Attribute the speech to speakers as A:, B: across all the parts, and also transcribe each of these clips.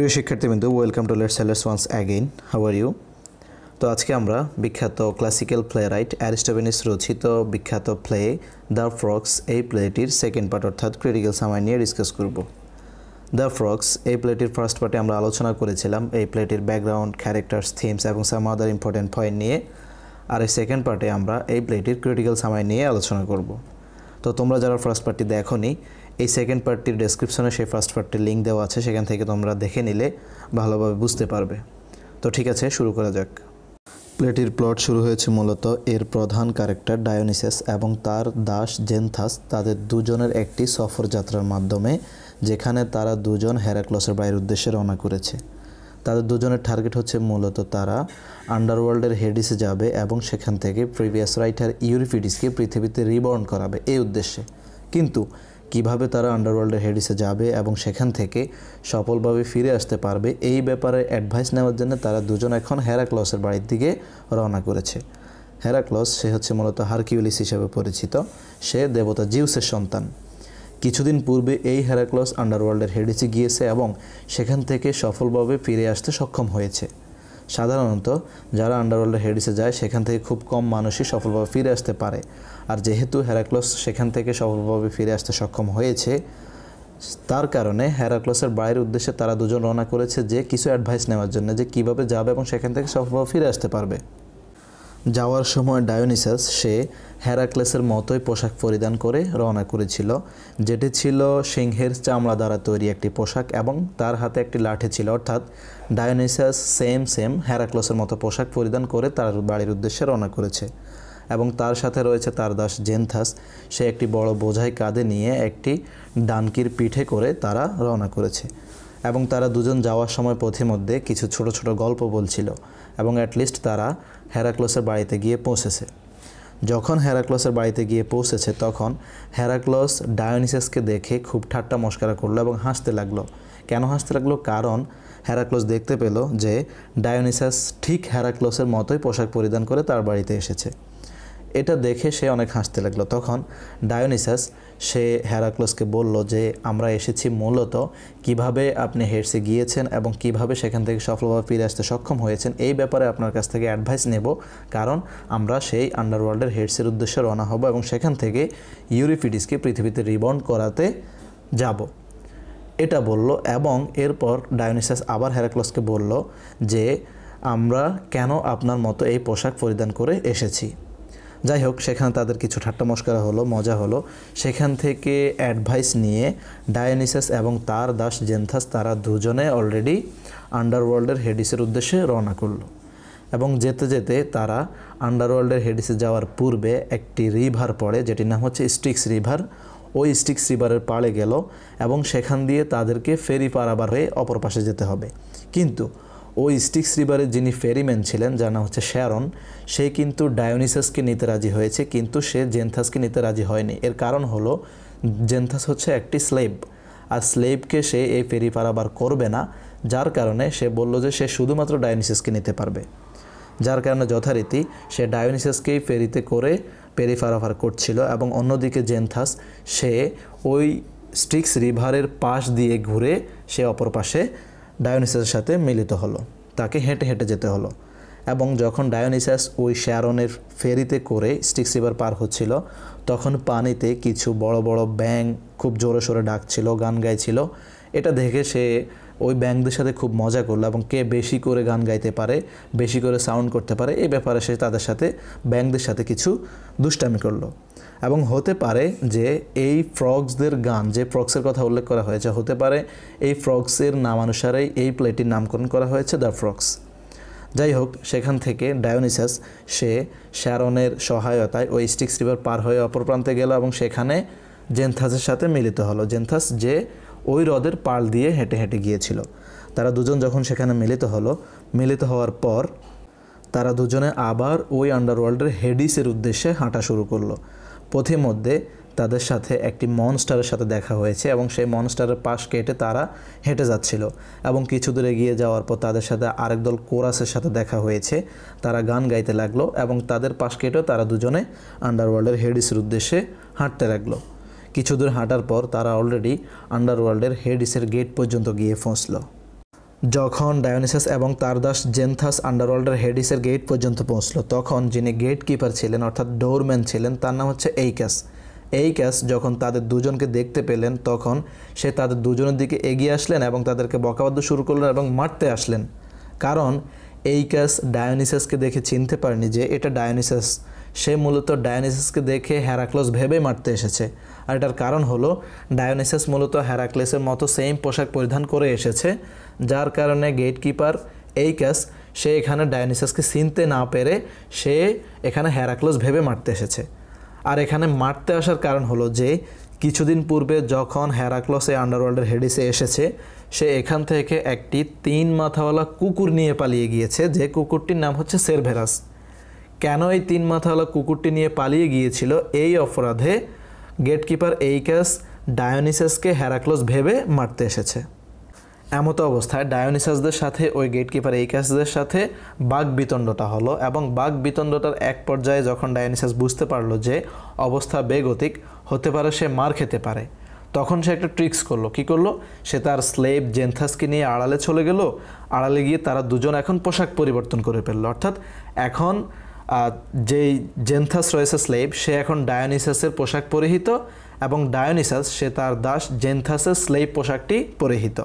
A: প্রিয় শিক্ষার্থীবৃন্দু welcome to let sellers once again how are you তো আজকে আমরা বিখ্যাত ক্লাসিক্যাল প্লে রাইট অ্যারিস্টোভেনিস রচিত বিখ্যাত প্লে দ্য ফ্রক্স এই প্লেটির সেকেন্ড পার্ট অর্থাৎ ক্রিটিক্যাল সামাই নিয়ে ডিসকাস করব। দ্য ফ্রক্স এই প্লেটির ফার্স্ট পার্টে আমরা আলোচনা করেছিলাম, এই প্লেটির ব্যাকগ্রাউন্ড ক্যারেক্টার্স থিমস এবং সাম আদার ইম্পর্টেন্ট পয়েন্ট নিয়ে। আর এই সেকেন্ড পার্টে আমরা এই প্লেটির ক্রিটিক্যাল সামাই নিয়ে আলোচনা করব। তো তোমরা যারা ফার্স্ট পার্টটি দেখোনি এই সেকেন্ড পার্টটির ডেসক্রিপশনে সেই ফার্স্ট পার্টটির লিঙ্ক দেওয়া আছে, সেখান থেকে তোমরা দেখে নিলে ভালোভাবে বুঝতে পারবে। তো ঠিক আছে, শুরু করা যাক। প্লেটির প্লট শুরু হয়েছে মূলত এর প্রধান ক্যারেক্টার ডায়োনিসাস এবং তার দাস জেনথাস, তাদের দুজনের একটি সফর যাত্রার মাধ্যমে, যেখানে তারা দুজন হ্যারাক্লসের বাইরের উদ্দেশ্যে রওনা করেছে। তাদের দুজনের টার্গেট হচ্ছে মূলত তারা আন্ডারওয়ার্ল্ডের হেডিসে যাবে এবং সেখান থেকে প্রিভিয়াস রাইটার ইউরিফিডিসকে পৃথিবীতে রিবর্ন করাবে, এই উদ্দেশ্যে। কিন্তু কীভাবে তারা আন্ডারওয়ার্ল্ডের হেডিসে যাবে এবং সেখান থেকে সফলভাবে ফিরে আসতে পারবে, এই ব্যাপারে অ্যাডভাইস নেওয়ার জন্য তারা দুজন এখন হেরাক্লসের বাড়ির দিকে রওনা করেছে। হেরাক্লস সে হচ্ছে মূলত হারকিউলিস হিসেবে পরিচিত। সে দেবতা জিউসের সন্তান। কিছুদিন পূর্বে এই হেরাক্লস আন্ডারওয়ার্ল্ডের হেডিসে গিয়েছে এবং সেখান থেকে সফলভাবে ফিরে আসতে সক্ষম হয়েছে। সাধারণত যারা আন্ডারওয়ার্ল্ডের হেডিসে যায়, সেখান থেকে খুব কম মানুষই সফলভাবে ফিরে আসতে পারে। আর যেহেতু হ্যারাক্লোস সেখান থেকে সফলভাবে ফিরে আসতে সক্ষম হয়েছে, তার কারণে হ্যারাক্লোসের বাইরের উদ্দেশ্যে তারা দুজন রওনা করেছে যে, কিছু অ্যাডভাইস নেওয়ার জন্য যে, কীভাবে যাবে এবং সেখান থেকে সফলভাবে ফিরে আসতে পারবে। যাওয়ার সময় ডায়োনিসাস, সে হেরাক্লেসের মতোই পোশাক পরিধান করে রওনা করেছিল, যেটি ছিল সিংহের চামড়া দ্বারা তৈরি একটি পোশাক এবং তার হাতে একটি লাঠি ছিল। অর্থাৎ ডায়োনিসাস সেম সেম হেরাক্লসের মতো পোশাক পরিধান করে তার বাড়ির উদ্দেশ্যে রওনা করেছে এবং তার সাথে রয়েছে তার দাস জেনথাস। সে একটি বড় বোঝাই কাঁধে নিয়ে একটি ডানকির পিঠে করে তারা রওনা করেছে। এবং তারা দুজন যাওয়ার সময় পথে মধ্যে কিছু ছোট ছোট গল্প বলছিল এবং অ্যাটলিস্ট তারা হেরাক্লোসের বাড়িতে গিয়ে পৌঁছেছে। যখন হেরাক্লসের বাড়িতে গিয়ে পৌঁছেছে তখন হেরাক্লস ডায়োনিসাসকে দেখে খুব ঠাট্টা মস্কারা করল এবং হাসতে লাগল। কেন হাসতে লাগল? কারণ হেরাক্লস দেখতে পেল যে ডায়োনিসাস ঠিক হেরাক্লসের মতোই পোশাক পরিধান করে তার বাড়িতে এসেছে। এটা দেখে সে অনেক হাসতে লাগল। তখন ডায়োনিসাস সে হ্যারাক্লোসকে বলল যে, আমরা এসেছি মূলত কীভাবে আপনি হেডসে গিয়েছেন এবং কীভাবে সেখান থেকে সফলভাবে ফিরে আসতে সক্ষম হয়েছেন, এই ব্যাপারে আপনার কাছ থেকে অ্যাডভাইস নেব। কারণ আমরা সেই আন্ডারওয়ার্ল্ডের হেডসের উদ্দেশ্যে রওনা হব এবং সেখান থেকে ইউরিফিডিসকে পৃথিবীতে রিবন্ড করাতে যাব। এটা বলল এবং এরপর ডায়োনিসাস আবার হ্যারাক্লসকে বলল যে, আমরা কেন আপনার মতো এই পোশাক পরিধান করে এসেছি? যাই হোক সেখানে তাদের কিছু ঠাট্টা মস্করা হলো, মজা হলো। সেখান থেকে অ্যাডভাইস নিয়ে ডায়োনিসাস এবং তার দাস জেন্থাস তারা দুজনে অলরেডি আন্ডারওয়ার্ল্ডের হেডিসের উদ্দেশ্যে রওনা করল। এবং যেতে যেতে তারা আন্ডারওয়ার্ল্ডের হেডিসে যাওয়ার পূর্বে একটি রিভার পড়ে, যেটির নাম হচ্ছে স্টিক্স রিভার ওই স্টিক্স রিভারের পাড়ে গেল এবং সেখান দিয়ে তাদেরকে ফেরি পারাবার হয়ে অপর পাশে যেতে হবে। কিন্তু ওই স্টিক্স রিভারের যিনি ফেরিম্যান ছিলেন, যার নাম হচ্ছে শ্যারন, সে কিন্তু ডায়োনিসাসকে নিতে রাজি হয়েছে, কিন্তু সে জেনথাসকে নিতে রাজি হয়নি। এর কারণ হলো, জেন্থাস হচ্ছে একটি স্লেব আর স্লেবকে সে এই ফেরি পারাবার করবে না, যার কারণে সে বলল যে সে শুধুমাত্র ডায়োনিসাসকে নিতে পারবে। যার কারণে যথারীতি সে ডায়োনিসাসকেই ফেরিতে করে পেরি পারাপার করছিল, এবং অন্যদিকে জেন্থাস, সে ওই স্টিক্স রিভারের পাশ দিয়ে ঘুরে সে অপর পাশে ডায়োনিসাসের সাথে মিলিত হলো। তাকে হেঁটে হেঁটে যেতে হলো। এবং যখন ডায়োনিসাস ওই শ্যারনের ফেরিতে করে স্টিক্স রিভার পার হচ্ছিল, তখন পানিতে কিছু বড় বড় ব্যাং খুব জোরে সোরে ডাকছিল, গান গাইছিল। এটা দেখে সে ওই ব্যাংকদের সাথে খুব মজা করল এবং কে বেশি করে গান গাইতে পারে, বেশি করে সাউন্ড করতে পারে, এই ব্যাপারে সে তাদের সাথে ব্যাংকদের সাথে কিছু দুষ্টামি করল। এবং হতে পারে যে এই ফ্রগসদের গান, যে ফ্রগসের কথা উল্লেখ করা হয়েছে, হতে পারে এই ফ্রগসের নামানুসারেই এই প্লেটির নামকরণ করা হয়েছে দ্য ফ্রগস যাই হোক, সেখান থেকে ডায়োনিসাস সে শ্যারনের সহায়তায় ওই স্টিক্স রিভার পার হয়ে অপর প্রান্তে গেল এবং সেখানে জেন্থাসের সাথে মিলিত হলো। জেন্থাস যে ওই হ্রদের পাল দিয়ে হেঁটে হেঁটে গিয়েছিল। তারা দুজন যখন সেখানে মিলিত হলো, মিলিত হওয়ার পর তারা দুজনে আবার ওই আন্ডারওয়ার্ল্ডের হেডিসের উদ্দেশ্যে হাঁটা শুরু করল। পথের মধ্যে তাদের সাথে একটি মনস্টারের সাথে দেখা হয়েছে এবং সেই মনস্টারের পাশ কেটে তারা হেঁটে যাচ্ছিল এবং কিছু দূরে গিয়ে যাওয়ার পর তাদের সাথে আরেক দল কোরাসের সাথে দেখা হয়েছে। তারা গান গাইতে লাগল এবং তাদের পাশ কেটেও তারা দুজনে আন্ডারওয়ার্ল্ডের হেডিসের উদ্দেশ্যে হাঁটতে লাগল। কিছু দূর হাঁটার পর তারা অলরেডি আন্ডারওয়ার্ল্ডের হেডিসের গেট পর্যন্ত গিয়ে পৌঁছল। যখন ডায়োনিসাস এবং তার দাস জেনথাস আন্ডারওয়ার্ল্ডের হেডিসের গেট পর্যন্ত পৌঁছলো, তখন যিনি গেট কিপার ছিলেন, অর্থাৎ ডোরম্যান ছিলেন, তার নাম হচ্ছে এইকাস এইকাস যখন তাদের দুজনকে দেখতে পেলেন, তখন সে তাদের দুজনের দিকে এগিয়ে আসলেন এবং তাদেরকে বকাবাদ্য শুরু করলেন এবং মারতে আসলেন। কারণ এইকাস ডায়োনিসাসকে দেখে চিনতে পারেনি যে এটা ডায়োনিসাস সে মূলত ডায়োনিসাসকে দেখে হ্যারাক্লস ভেবে মারতে এসেছে। আর এটার কারণ হলো ডায়োনিসাস মূলত হ্যারাক্লেসের মতো সেম পোশাক পরিধান করে এসেছে। যার কারণে গেটকিপার এইকাস সে এখানে ডায়োনিসাসকে চিনতে না পেরে সে এখানে হ্যারাক্লস ভেবে মারতে এসেছে। আর এখানে মারতে আসার কারণ হলো যে, কিছুদিন পূর্বে যখন হ্যারাক্লস এই আন্ডারওয়ার্ল্ডের হেডিসে এসেছে, সে এখান থেকে একটি তিন মাথাওয়ালা কুকুর নিয়ে পালিয়ে গিয়েছে, যে কুকুরটির নাম হচ্ছে সেরভেরাস কেন এই তিন মাথাওয়ালা কুকুরটি নিয়ে পালিয়ে গিয়েছিল? এই অপরাধে গেটকিপার এই এইকাস ডায়োনিসাসকে হ্যারাক্লোস ভেবে মারতে এসেছে। এমতো অবস্থায় ডায়োনিসাসদের সাথে ওই গেটকিপার এইকাসদের সাথে বাঘ বিতণ্ডটা হলো এবং বাঘ বিতণ্ডটার এক পর্যায়ে যখন ডায়োনিসাস বুঝতে পারল যে অবস্থা বেগতিক, হতে পারে সে মার খেতে পারে, তখন সে একটা ট্রিক্স করল। কি করল? সে তার স্লেভ জেনথাসকে নিয়ে আড়ালে চলে গেল, আড়ালে গিয়ে তারা দুজন এখন পোশাক পরিবর্তন করে ফেলল। অর্থাৎ এখন যেই জেনথাস রয়েছে স্লেভ সে এখন ডায়োনিসাসের পোশাক পরিহিত এবং ডায়োনিসাস, সে তার দাস জেনথাসের স্লেভ পোশাকটি পরিহিত।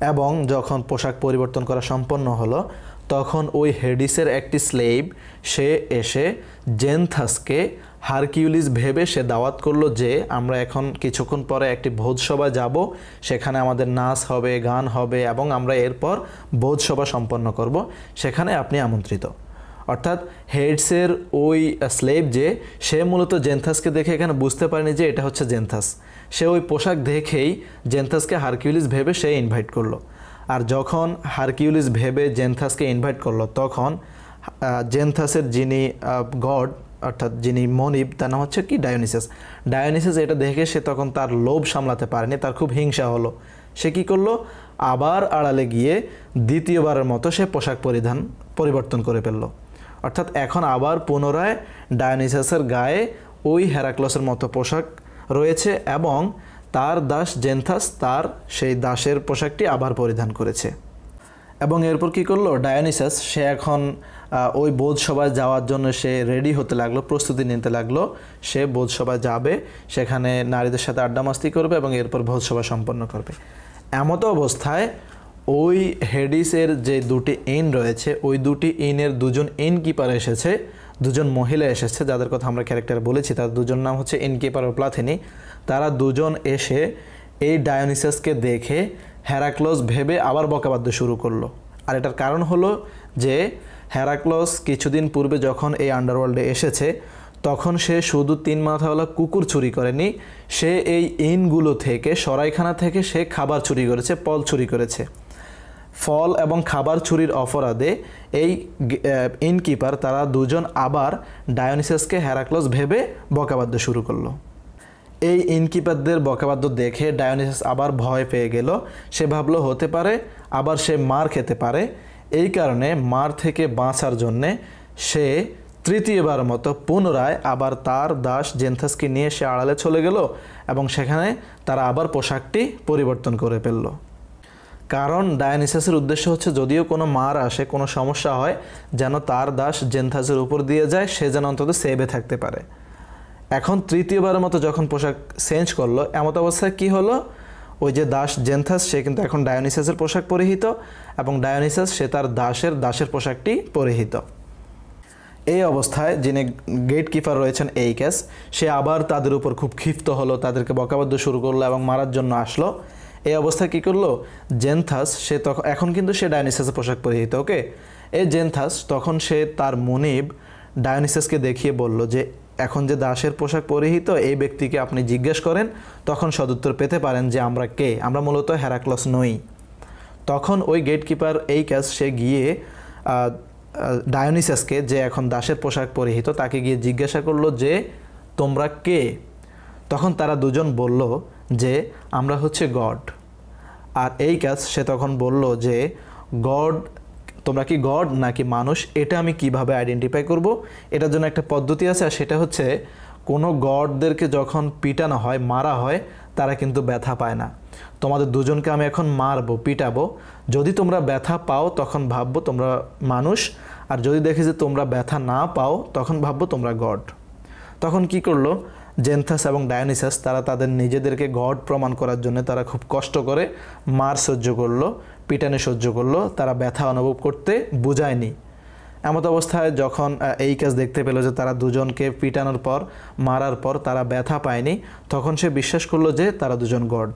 A: এবং যখন পোশাক পরিবর্তন করা সম্পন্ন হলো, তখন ওই হেডিসের একটি স্লেব সে এসে জেনথাসকে হারকিউলিস ভেবে সে দাওয়াত করল যে, আমরা এখন কিছুক্ষণ পরে একটি ভোজসভা যাব, সেখানে আমাদের নাচ হবে, গান হবে এবং আমরা এরপর ভোজসভা সম্পন্ন করব। সেখানে আপনি আমন্ত্রিত। অর্থাৎ হেডসের ওই স্লেভ যে, সে মূলত জেনথাসকে দেখে এখানে বুঝতে পারেনি যে এটা হচ্ছে জেনথাস। সে ওই পোশাক দেখেই জেন্থাসকে হারকিউলিস ভেবে সে ইনভাইট করল। আর যখন হারকিউলিস ভেবে জেন্থাসকে ইনভাইট করল, তখন জেন্থাসের যিনি গড, অর্থাৎ যিনি মনিব, তার নাম হচ্ছে কি? ডায়োনিসাস ডায়োনিসাস এটা দেখে সে তখন তার লোভ সামলাতে পারেনি, তার খুব হিংসা হলো। সে কি করল? আবার আড়ালে গিয়ে দ্বিতীয়বারের মতো সে পোশাক পরিধান, পরিবর্তন করে ফেলল। অর্থাৎ এখন আবার পুনরায় ডায়োনিসাসের গায়ে ওই হ্যারাক্লসের মতো পোশাক রয়েছে এবং তার দাস জেন্থাস তার সেই দাসের পোশাকটি আবার পরিধান করেছে। এবং এরপর কি করল? ডায়োনিসাস সে এখন ওই বোধসভায় যাওয়ার জন্য সে রেডি হতে লাগল, প্রস্তুতি নিতে লাগল। সে বোধসভায় যাবে, সেখানে নারীদের সাথে আড্ডা মাস্তি করবে এবং এরপর বোধসভা সম্পন্ন করবে। এমতো অবস্থায় ওই হেডিসের যে দুটি ইন রয়েছে, ওই দুটি ইনের দুজন ইন কিপার এসেছে। দুজন মহিলা এসেছে, যাদের কথা আমরা ক্যারেক্টার বলেছি, তার দুজন নাম হচ্ছে ইন কিপার ও প্লাথিনি তারা দুজন এসে এই ডায়োনিসাসকে দেখে হ্যারাক্লস ভেবে আবার বকাবাদ্য শুরু করল। আর এটার কারণ হলো যে হ্যারাক্লস কিছুদিন পূর্বে যখন এই আন্ডারওয়ার্ল্ডে এসেছে, তখন সে শুধু তিন মাথাওয়ালা কুকুর চুরি করেনি, সে এই ইনগুলো থেকে, সরাইখানা থেকে সে খাবার চুরি করেছে, পল চুরি করেছে। ফল এবং খাবার চুরির অপরাধে এই ইনকিপার তারা দুজন আবার ডায়োনিসাসকে হ্যারাক্লস ভেবে বকাবাদ্য শুরু করল। এই ইনকিপারদের বকাবাদ্য দেখে ডায়োনিসাস আবার ভয় পেয়ে গেল। সে ভাবলো, হতে পারে, আবার সে মার খেতে পারে। এই কারণে মার থেকে বাঁচার জন্যে সে তৃতীয়বার মতো পুনরায় আবার তার দাস জেন্থাসকে নিয়ে সে আড়ালে চলে গেল এবং সেখানে তারা আবার পোশাকটি পরিবর্তন করে ফেলল। কারণ ডায়ানিসাসের উদ্দেশ্য হচ্ছে যদিও কোনো মার আসে, কোনো সমস্যা হয়, যেন তার দাস জেনথাসের উপর দিয়ে যায়, সে যেন অন্তত সেভে থাকতে পারে। এখন তৃতীয়বারের মতো যখন পোশাক চেঞ্জ করল, এমত অবস্থায় কি হলো? ওই যে দাস জেনথাস সে কিন্তু এখন ডায়োনিসাসের পোশাক পরিহিত এবং ডায়োনিসাস সে তার দাসের দাসের পোশাকটি পরিহিত। এই অবস্থায় যিনি গেট কিপার রয়েছেন এই ক্যাস সে আবার তাদের উপর খুব ক্ষিপ্ত হলো, তাদেরকে বকাবাদ্য শুরু করল এবং মারার জন্য আসলো। এই অবস্থায় কী করল? জেনথাস, সে তখন এখন কিন্তু সে ডায়োনিসাসের পোশাক পরিহিত ওকে এই জেনথাস তখন সে তার মনিব ডায়োনিসাসকে দেখিয়ে বলল যে, এখন যে দাসের পোশাক পরিহিত, এই ব্যক্তিকে আপনি জিজ্ঞেস করেন, তখন সদুত্তর পেতে পারেন যে আমরা কে? আমরা মূলত হ্যারাক্লস নই। তখন ওই গেটকিপার এই কাজ সে গিয়ে ডায়োনিসাসকে যে এখন দাসের পোশাক পরিহিত, তাকে গিয়ে জিজ্ঞাসা করল যে, তোমরা কে? তখন তারা দুজন বলল যে, আমরা হচ্ছে গড। আর এই কাজ সে তখন বলল যে, গড, তোমরা কি গড নাকি মানুষ? এটা আমি কীভাবে আইডেন্টিফাই করব? এটার জন্য একটা পদ্ধতি আছে, আর সেটা হচ্ছে কোনো গডদেরকে যখন পিটানো হয়, মারা হয়, তারা কিন্তু ব্যথা পায় না। তোমাদের দুজনকে আমি এখন মারবো, পিটাবো। যদি তোমরা ব্যথা পাও, তখন ভাববো তোমরা মানুষ। আর যদি দেখি যে তোমরা ব্যথা না পাও, তখন ভাববো তোমরা গড। তখন কি করল? জেনথাস এবং ডায়োনিসাস, তারা তাদের নিজেদেরকে গড প্রমাণ করার জন্য তারা খুব কষ্ট করে মার সহ্য করল, পিটানি সহ্য করল, তারা ব্যথা অনুভব করতে বুঝায়নি। এমত অবস্থায় যখন এই কাজ দেখতে পেল যে তারা দুজনকে পিটানোর পর, মারার পর তারা ব্যথা পায়নি, তখন সে বিশ্বাস করল যে তারা দুজন গড।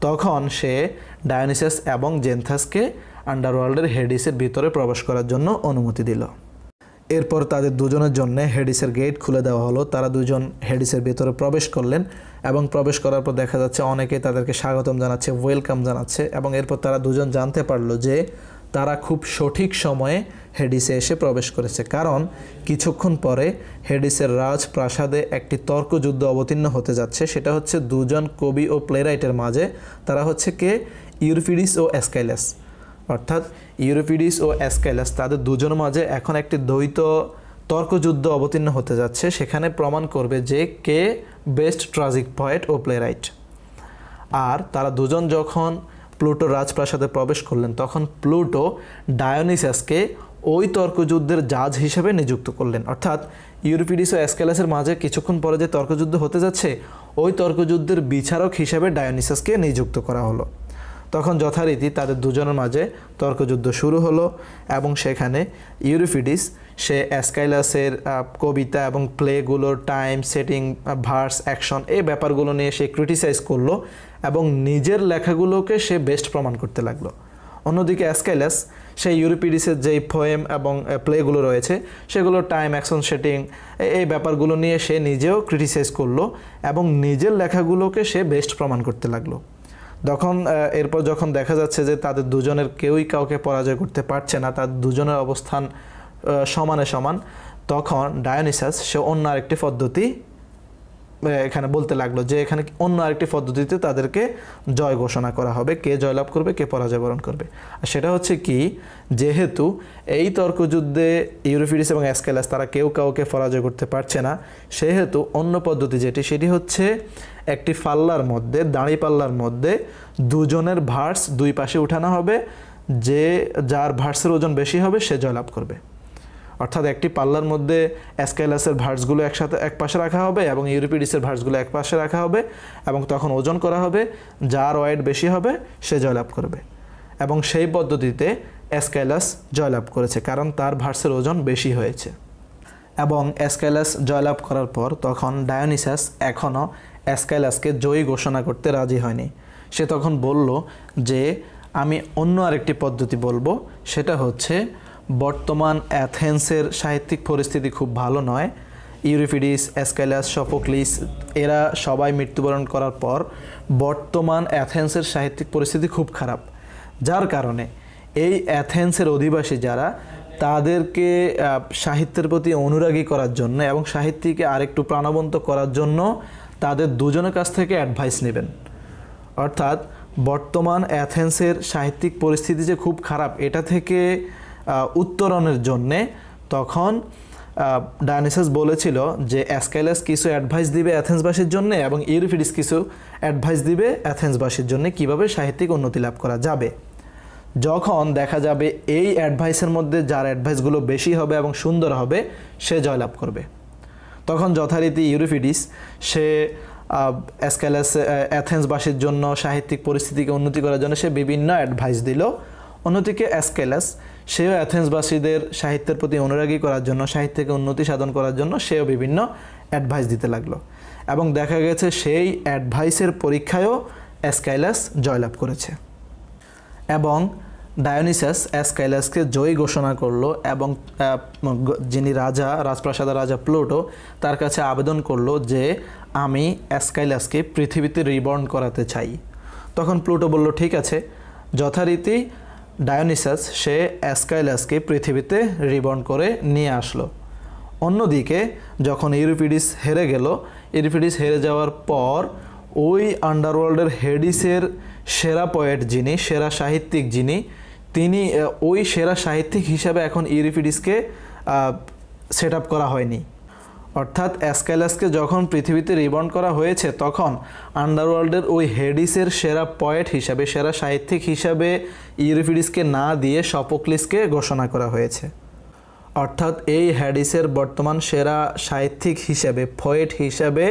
A: তখন সে ডায়োনিসাস এবং জেনথাসকে আন্ডারওয়ার্ল্ডের হেডিসের ভিতরে প্রবেশ করার জন্য অনুমতি দিল। এরপর তাদের দুজনের জন্য হেডিসের গেট খুলে দেওয়া হলো। তারা দুজন হেডিসের ভেতরে প্রবেশ করলেন এবং প্রবেশ করার পর দেখা যাচ্ছে অনেকেই তাদেরকে স্বাগতম জানাচ্ছে ওয়েলকাম জানাচ্ছে এবং এরপর তারা দুজন জানতে পারল যে তারা খুব সঠিক সময়ে হেডিসে এসে প্রবেশ করেছে। কারণ কিছুক্ষণ পরে হেডিসের রাজপ্রাসাদে একটি তর্কযুদ্ধ অবতীর্ণ হতে যাচ্ছে। সেটা হচ্ছে দুজন কবি ও প্লেরাইটের মাঝে। তারা হচ্ছে কে? ইউরফিডিস ও অ্যাসকাইলাস অর্থাৎ ইউরোপিডিস ও অ্যাসকাইলাস তাদের দুজনের মাঝে এখন একটি দ্বৈত তর্কযুদ্ধ অবতীর্ণ হতে যাচ্ছে। সেখানে প্রমাণ করবে যে কে বেস্ট ট্রাজিক পয়েট ও প্লেরাইট। আর তারা দুজন যখন প্লুটো রাজপ্রাসাদে প্রবেশ করলেন, তখন প্লুটো ডায়োনিসাসকে ওই তর্কযুদ্ধের জাজ হিসেবে নিযুক্ত করলেন। অর্থাৎ ইউরোপিডিস ও অ্যাসকাইলাসের মাঝে কিছুক্ষণ পরে যে তর্কযুদ্ধ হতে যাচ্ছে, ওই তর্কযুদ্ধের বিচারক হিসেবে ডায়োনিসাসকে নিযুক্ত করা হলো। তখন যথারীতি তাদের দুজনের মাঝে তর্কযুদ্ধ শুরু হলো এবং সেখানে ইউরিফিডিস, সে অ্যাসকাইলাসের কবিতা এবং প্লেগুলোর টাইম, সেটিং, ভার্স, অ্যাকশন এই ব্যাপারগুলো নিয়ে সে ক্রিটিসাইজ করল এবং নিজের লেখাগুলোকে সে বেস্ট প্রমাণ করতে লাগল। অন্যদিকে অ্যাসকাইলাস সেই ইউরোপিডিসের যেই পোয়েম এবং প্লেগুলো রয়েছে, সেগুলো টাইম, অ্যাকশন, সেটিং এই ব্যাপারগুলো নিয়ে সে নিজেও ক্রিটিসাইজ করল এবং নিজের লেখাগুলোকে সে বেস্ট প্রমাণ করতে লাগল। তখন এরপর যখন দেখা যাচ্ছে যে তাদের দুজনের কেউই কাউকে পরাজয় করতে পারছে না তার দুজনের অবস্থান সমানে সমান, তখন ডায়োনিসাস সে অন্য আরেকটি পদ্ধতি এখানে বলতে লাগল যে এখানে অন্য আরেকটি পদ্ধতিতে তাদেরকে জয় ঘোষণা করা হবে। কে জয়লাভ করবে, কে পরাজয় বরণ করবে। আর সেটা হচ্ছে কি, যেহেতু এই তর্কযুদ্ধে ইউরোফিডিস এবং অ্যাসকেলাস, তারা কেউ কাউকে পরাজয় করতে পারছে না, সেহেতু অন্য পদ্ধতি যেটি, সেটি হচ্ছে একটি পাল্লার মধ্যে, দাঁড়ি পাল্লার মধ্যে দুজনের ভার্স দুই পাশে উঠানো হবে, যে যার ভার্সের ওজন বেশি হবে, সে জয়লাভ করবে। অর্থাৎ একটি পাল্লার মধ্যে অ্যাসকাইলাসের ভার্সগুলো একসাথে এক পাশে রাখা হবে এবং ইউরোপিডিসের ভার্সগুলো এক পাশে রাখা হবে এবং তখন ওজন করা হবে, যার ওয়েট বেশি হবে সে জয়লাভ করবে। এবং সেই পদ্ধতিতে অ্যাসকাইলাস জয়লাভ করেছে, কারণ তার ভার্সের ওজন বেশি হয়েছে। এবং অ্যাসকাইলাস জয়লাভ করার পর তখন ডায়োনিসাস এখনও অ্যাসকাইলাসকে জয়ী ঘোষণা করতে রাজি হয়নি। সে তখন বলল যে, আমি অন্য আরেকটি পদ্ধতি বলব, সেটা হচ্ছে বর্তমান অ্যাথেন্সের সাহিত্যিক পরিস্থিতি খুব ভালো নয়। ইউরিফিডিস অ্যাসকাইলাস সফোক্লিস, এরা সবাই মৃত্যুবরণ করার পর বর্তমান অ্যাথেন্সের সাহিত্যিক পরিস্থিতি খুব খারাপ। যার কারণে এই অ্যাথেন্সের অধিবাসী যারা, তাদেরকে সাহিত্যের প্রতি অনুরাগী করার জন্য এবং সাহিত্যিকে আরেকটু প্রাণবন্ত করার জন্য তাদের দুজনের কাছ থেকে অ্যাডভাইস নেবেন। অর্থাৎ বর্তমান অ্যাথেন্সের সাহিত্যিক পরিস্থিতি যে খুব খারাপ, এটা থেকে উত্তরণের জন্যে, তখন ডায়ানিসাস বলেছিল যে অ্যাসকাইলাস কিছু অ্যাডভাইস দিবে অ্যাথেন্সবাসীর জন্য এবং ইউরিফিডিস কিছু অ্যাডভাইস দিবে অ্যাথেন্সবাসীর জন্য কীভাবে সাহিত্যিক উন্নতি লাভ করা যাবে। যখন দেখা যাবে এই অ্যাডভাইসের মধ্যে যার অ্যাডভাইসগুলো বেশি হবে এবং সুন্দর হবে, সে জয়লাভ করবে। তখন যথারীতি ইউরিফিডিস সে অ্যাসকাইলাস অ্যাথেন্সবাসীর জন্য সাহিত্যিক পরিস্থিতিকে উন্নতি করার জন্য সে বিভিন্ন অ্যাডভাইস দিল। অন্যদিকে অ্যাসকাইলাস সেও অ্যাথেন্সবাসীদের সাহিত্যের প্রতি অনুরাগী করার জন্য, সাহিত্যকে উন্নতি সাধন করার জন্য সেও বিভিন্ন অ্যাডভাইস দিতে লাগল। এবং দেখা গেছে সেই অ্যাডভাইসের পরীক্ষায়ও অ্যাসকাইলাস জয়লাভ করেছে। এবং ডায়োনিসাস অ্যাসকাইলাসকে জয়ী ঘোষণা করল এবং যিনি রাজা, রাজপ্রাসাদের রাজা প্লুটো, তার কাছে আবেদন করল যে আমি অ্যাসকাইলাসকে পৃথিবীতে রিবর্ন করাতে চাই। তখন প্লুটো বলল, ঠিক আছে। যথারীতি ডায়োনিসাস সে অ্যাসকাইলাসকে পৃথিবীতে রিবন করে নিয়ে আসলো। অন্যদিকে, যখন ইউরিপিডিস হেরে গেল ইউরিপিডিস হেরে যাওয়ার পর, ওই আন্ডারওয়ার্ল্ডের হেডিসের সেরা পয়েট যিনি, সেরা সাহিত্যিক যিনি, তিনি ওই সেরা সাহিত্যিক হিসাবে এখন ইউরিপিডিসকে সেট করা হয়নি।
B: অর্থাৎ অ্যাসকাইলাসকে যখন পৃথিবীতে রিবর্ন করা হয়েছে, তখন আন্ডারওয়ার্ল্ডের ওই হেডিসের সেরা পয়েট হিসাবে, সেরা সাহিত্যিক হিসাবে ইউরিফিডিসকে না দিয়ে সপোক্লিসকে ঘোষণা করা হয়েছে। অর্থাৎ এই হ্যাডিসের বর্তমান সেরা সাহিত্যিক হিসাবে ফয়েট হিসাবে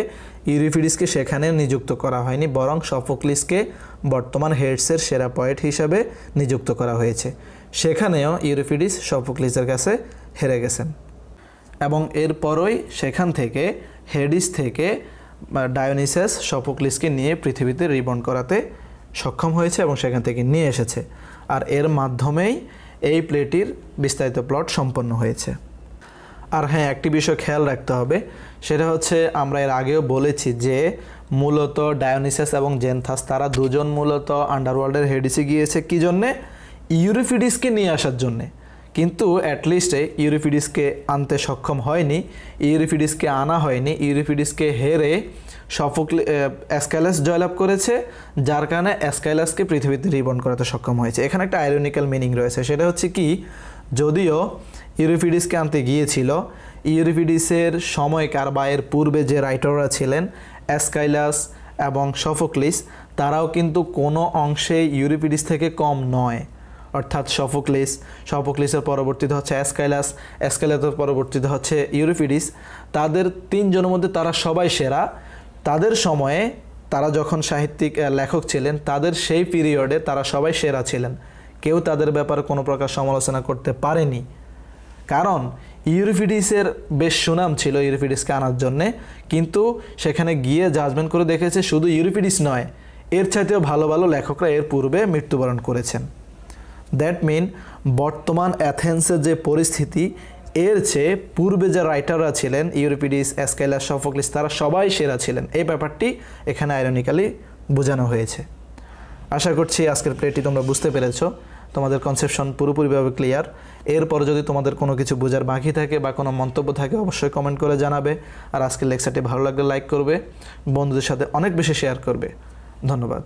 B: ইউরিফিডিসকে সেখানে নিযুক্ত করা হয়নি, বরং সফোক্লিসকে বর্তমান হেডসের সেরা পয়েট হিসাবে নিযুক্ত করা হয়েছে। সেখানেও ইউরিফিডিস সফোক্লিসের কাছে হেরে গেছেন। এবং এরপরই সেখান থেকে হেডিস থেকে ডায়োনিসাস সফোক্লিসকে নিয়ে পৃথিবীতে রিবন করাতে সক্ষম হয়েছে এবং সেখান থেকে নিয়ে এসেছে। আর এর মাধ্যমেই এই প্লেটির বিস্তারিত প্লট সম্পন্ন হয়েছে। আর হ্যাঁ একটি বিষয় খেয়াল রাখতে হবে, সেটা হচ্ছে আমরা এর আগেও বলেছি যে মূলত ডায়োনিসাস এবং জেনথাস তারা দুজন মূলত আন্ডারওয়ার্ল্ডের হেডিসে গিয়েছে। কী জন্যে? ইউরিফিডিসকে নিয়ে আসার জন্যে। কিন্তু অ্যাটলিস্টে ইউরিফিডিসকে আনতে সক্ষম হয়নি ইউরিফিডিসকে আনা হয়নি ইউরিফিডিসকে হেরে সফোক্লি অ্যাসকাইলাস জয়লাভ করেছে, যার কারণে অ্যাসকাইলাসকে পৃথিবীতে রিবন করাতে সক্ষম হয়েছে। এখানে একটা আইরনিক্যাল মিনিং রয়েছে, সেটা হচ্ছে কি, যদিও ইউরিফিডিসকে আনতে গিয়েছিল ইউরিফিডিসের সময়কার বা এর পূর্বে যে রাইটাররা ছিলেন অ্যাসকাইলাস এবং সফোক্লিস, তারাও কিন্তু কোনো অংশে ইউরিফিডিস থেকে কম নয়। অর্থাৎ সফোক্লিস, সফোক্লিসের পরবর্তীতে হচ্ছে অ্যাসকাইলাস, অ্যাসকাইলাসের পরবর্তীতে হচ্ছে ইউরিফিডিস। তাদের তিনজনের মধ্যে তারা সবাই সেরা। তাদের সময়ে তারা যখন সাহিত্যিক লেখক ছিলেন, তাদের সেই পিরিয়ডে তারা সবাই সেরা ছিলেন। কেউ তাদের ব্যাপারে কোনো প্রকার সমালোচনা করতে পারেনি। কারণ ইউরিফিডিসের বেশ সুনাম ছিল ইউরিফিডিসকে আনার জন্যে, কিন্তু সেখানে গিয়ে জাজমেন্ট করে দেখেছে শুধু ইউরিফিডিস নয়, এর চাইতেও ভালো ভালো লেখকরা এর পূর্বে মৃত্যুবরণ করেছেন। দ্যাট মিন বর্তমান অ্যাথেন্সের যে পরিস্থিতি, এর চেয়ে পূর্বে যে রাইটাররা ছিলেন ইউরিপিডিস অ্যাসকাইলাস সফোক্লিস তারা সবাই সেরা ছিলেন। এই ব্যাপারটি এখানে আইরনিক্যালি বোঝানো হয়েছে। আশা করছি আজকের প্লেটি তোমরা বুঝতে পেরেছ। তোমাদের কনসেপশন পুরোপুরিভাবে ক্লিয়ার এরপর যদি তোমাদের কোনো কিছু বোঝার বাকি থাকে বা কোনো মন্তব্য থাকে, অবশ্যই কমেন্ট করে জানাবে। আর আজকের লেকচারটি ভালো লাগলে লাইক করবে। বন্ধুদের সাথে অনেক বেশি শেয়ার করবে। ধন্যবাদ।